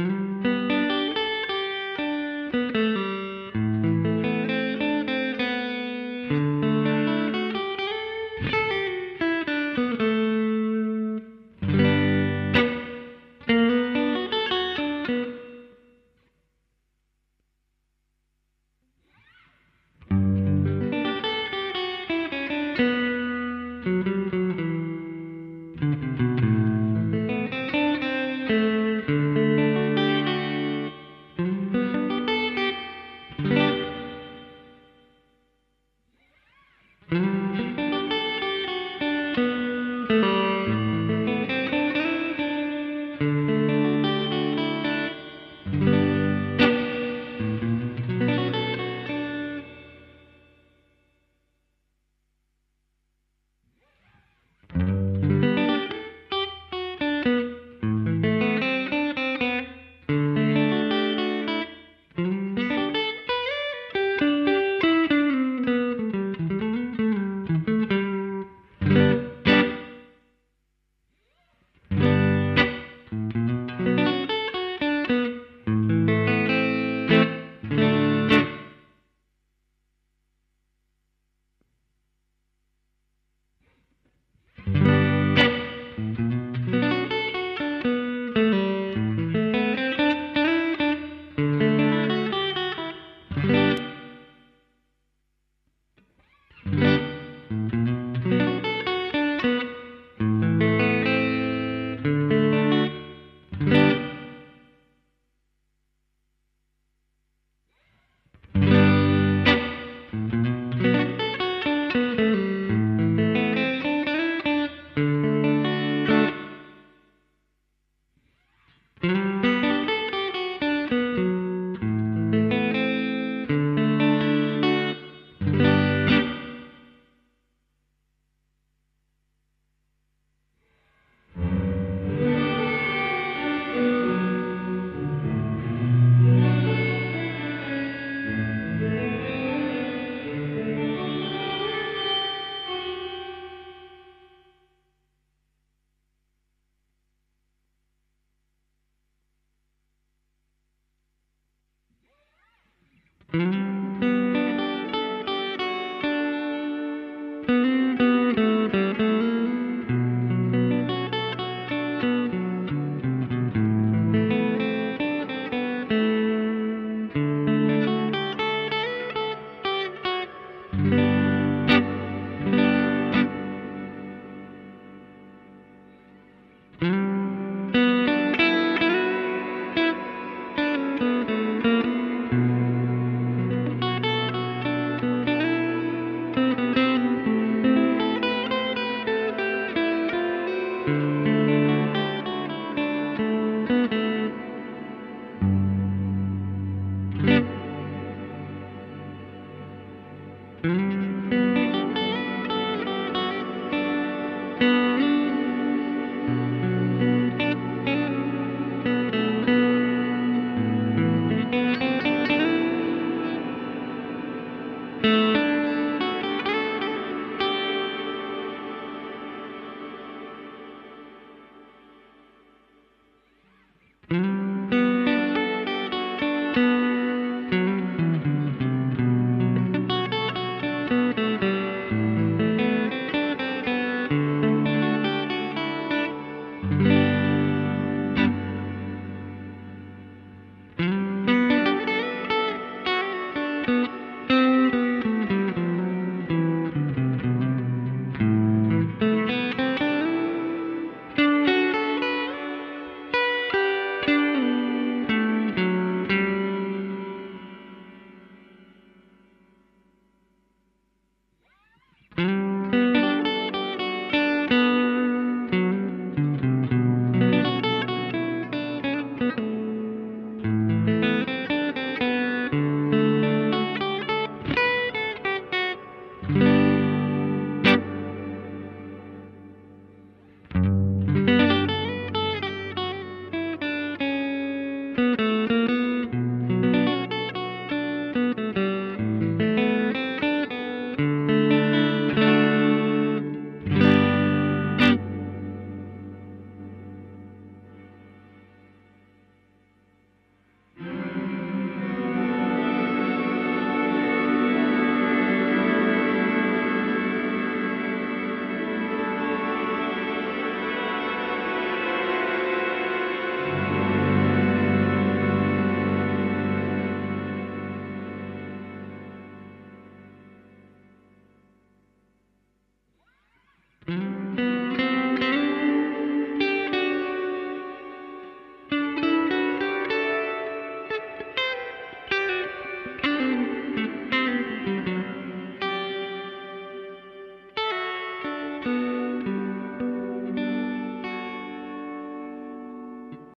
Mm-hmm.